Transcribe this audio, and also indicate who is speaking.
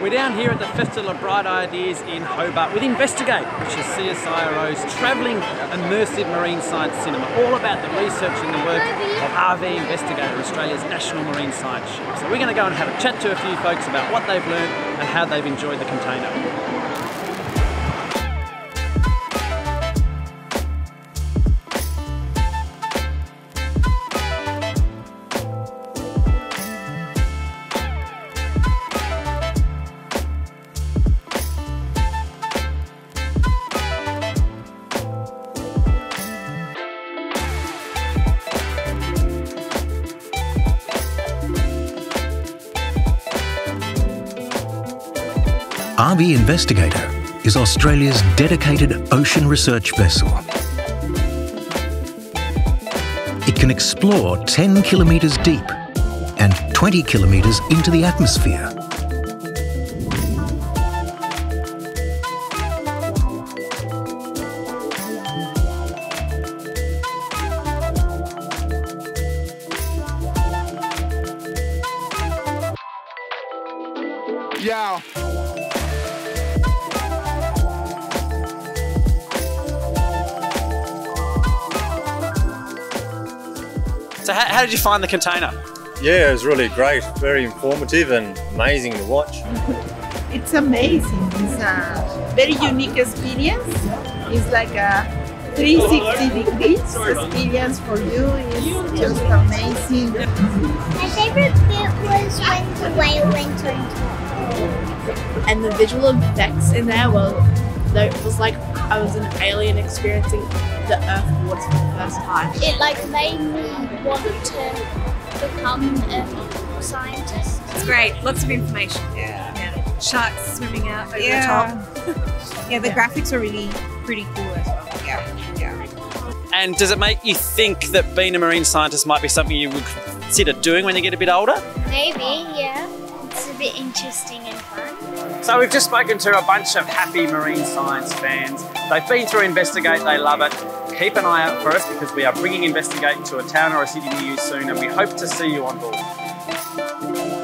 Speaker 1: We're down here at the Festival of Bright Ideas in Hobart with Investigate, which is CSIRO's travelling immersive marine science cinema, all about the research and the work of RV Investigator, Australia's national marine science ship. So we're going to go and have a chat to a few folks about what they've learned and how they've enjoyed the container.
Speaker 2: RV Investigator is Australia's dedicated ocean research vessel. It can explore 10 kilometres deep and 20 kilometres into the atmosphere.
Speaker 3: Yeah.
Speaker 1: So how, how did you find the container?
Speaker 4: Yeah, it was really great, very informative and amazing to watch.
Speaker 5: It's amazing. It's a very unique experience. It's like a 360 degrees experience for you. It's just amazing.
Speaker 6: My favorite bit was when the whale went on
Speaker 7: and the visual effects in there were it was like I was an alien experiencing the Earth waters for the first time.
Speaker 6: It like made me want to become a scientist.
Speaker 8: It's great, lots of information.
Speaker 9: Yeah.
Speaker 8: yeah. Sharks swimming out over
Speaker 9: yeah.
Speaker 8: the top.
Speaker 9: yeah, the graphics are really pretty cool as well. Yeah, yeah.
Speaker 1: And does it make you think that being a marine scientist might be something you would consider doing when you get a bit older?
Speaker 6: Maybe, yeah. It's a bit interesting and fun.
Speaker 1: So we've just spoken to a bunch of happy marine science fans. They've been through Investigate, they love it. Keep an eye out for us because we are bringing Investigate to a town or a city near you soon and we hope to see you on board.